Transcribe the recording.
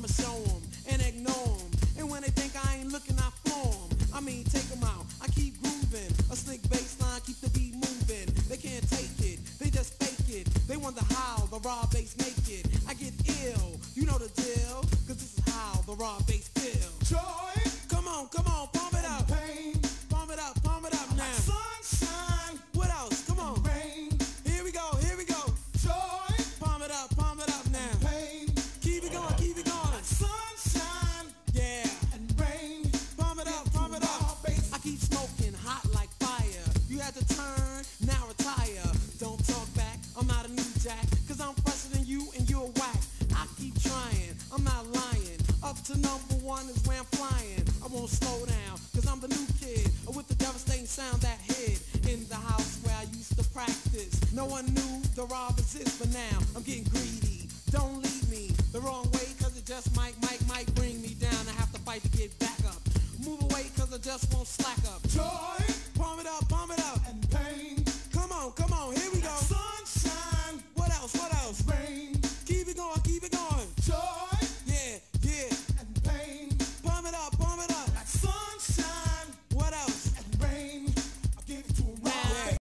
I'ma show them and ignore them. And when they think I ain't looking, I form. I mean, take them out. I keep grooving. A slick bassline keep the beat moving. They can't take it. They just fake it. They wonder how the Rob Base naked. I get ill. You know the deal. Cause this is how the Rob Base feels. Joy! Come on, come on. One is where I'm flying. I won't slow down, cause I'm the new kid. With the devastating sound that hit in the house where I used to practice. No one knew the rob exists, but now I'm getting greedy. Don't lead me the wrong way, cause it just might, might, might bring me down. I have to fight to get back up. Move away, cause I just won't slack up. Joy.